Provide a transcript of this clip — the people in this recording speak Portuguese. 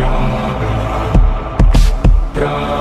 Pra, pra, pra.